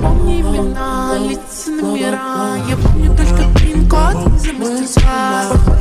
Помни имена, лица номера Я помню только пин-код и заместил сват